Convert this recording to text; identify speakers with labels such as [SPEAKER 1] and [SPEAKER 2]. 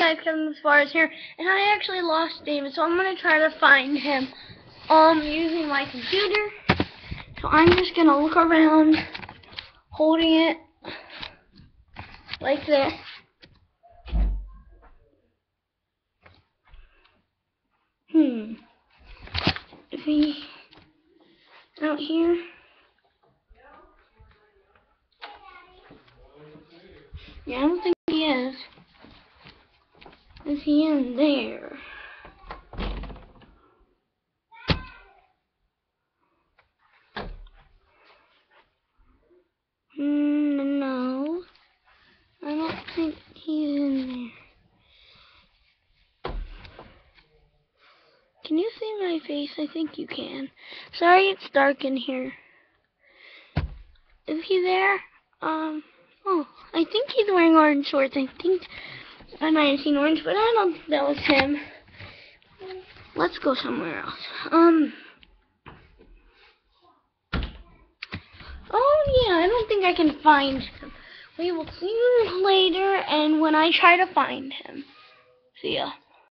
[SPEAKER 1] I've come as far as here, and I actually lost David, so I'm gonna try to find him, um, using my computer. So I'm just gonna look around, holding it like this. Hmm. Is he out here? Yeah, I don't think. Is he in there? Mm, no. I don't think he's in there. Can you see my face? I think you can. Sorry it's dark in here. Is he there? Um, oh, I think he's wearing orange shorts. I think I might have seen orange, but I don't think that was him. Let's go somewhere else. Um, oh yeah, I don't think I can find him. We will see you later, and when I try to find him. See ya.